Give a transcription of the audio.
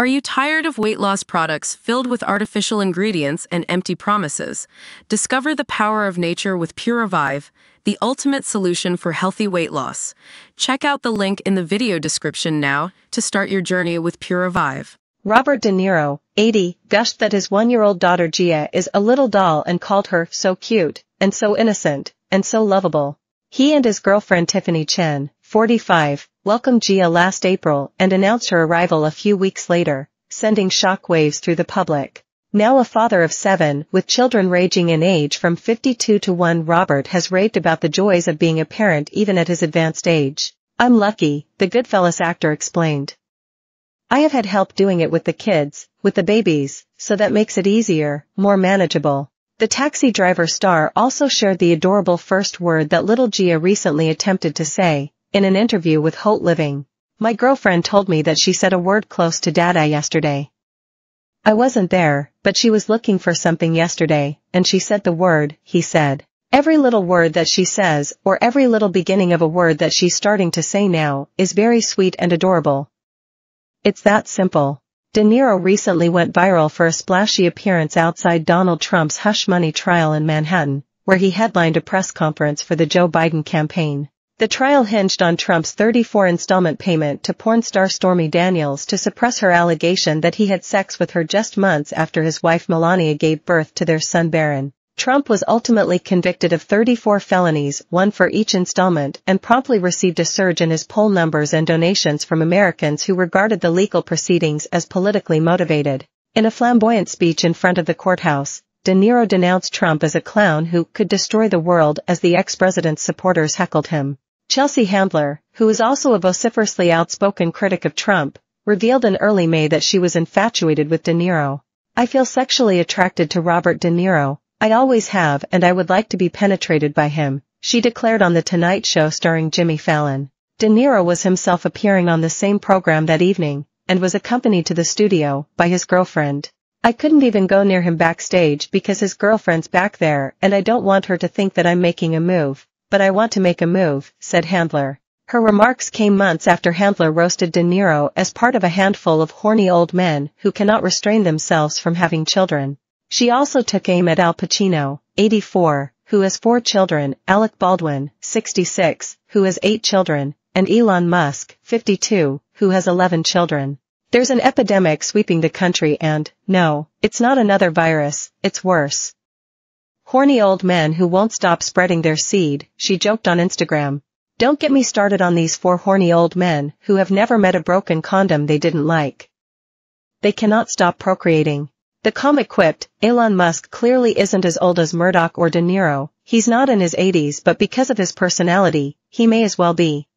Are you tired of weight loss products filled with artificial ingredients and empty promises? Discover the power of nature with Puravive, the ultimate solution for healthy weight loss. Check out the link in the video description now to start your journey with Puravive. Robert De Niro, 80, gushed that his one-year-old daughter Gia is a little doll and called her so cute, and so innocent, and so lovable. He and his girlfriend Tiffany Chen, 45, welcomed Gia last April and announced her arrival a few weeks later, sending shockwaves through the public. Now a father of seven, with children ranging in age from 52 to 1 Robert has raved about the joys of being a parent even at his advanced age. I'm lucky, the Goodfellas actor explained. I have had help doing it with the kids, with the babies, so that makes it easier, more manageable. The taxi driver star also shared the adorable first word that little Gia recently attempted to say, in an interview with Holt Living. My girlfriend told me that she said a word close to dada yesterday. I wasn't there, but she was looking for something yesterday, and she said the word, he said. Every little word that she says, or every little beginning of a word that she's starting to say now, is very sweet and adorable. It's that simple. De Niro recently went viral for a splashy appearance outside Donald Trump's hush money trial in Manhattan, where he headlined a press conference for the Joe Biden campaign. The trial hinged on Trump's 34 installment payment to porn star Stormy Daniels to suppress her allegation that he had sex with her just months after his wife Melania gave birth to their son Barron. Trump was ultimately convicted of 34 felonies, one for each installment, and promptly received a surge in his poll numbers and donations from Americans who regarded the legal proceedings as politically motivated. In a flamboyant speech in front of the courthouse, De Niro denounced Trump as a clown who could destroy the world as the ex-president's supporters heckled him. Chelsea Handler, who is also a vociferously outspoken critic of Trump, revealed in early May that she was infatuated with De Niro. I feel sexually attracted to Robert De Niro, I always have and I would like to be penetrated by him, she declared on The Tonight Show starring Jimmy Fallon. De Niro was himself appearing on the same program that evening, and was accompanied to the studio by his girlfriend. I couldn't even go near him backstage because his girlfriend's back there and I don't want her to think that I'm making a move, but I want to make a move, said Handler. Her remarks came months after Handler roasted De Niro as part of a handful of horny old men who cannot restrain themselves from having children. She also took aim at Al Pacino, 84, who has four children, Alec Baldwin, 66, who has eight children, and Elon Musk, 52, who has 11 children. There's an epidemic sweeping the country and, no, it's not another virus, it's worse. Horny old men who won't stop spreading their seed, she joked on Instagram. Don't get me started on these four horny old men who have never met a broken condom they didn't like. They cannot stop procreating. The comic quipped, Elon Musk clearly isn't as old as Murdoch or De Niro, he's not in his 80s but because of his personality, he may as well be.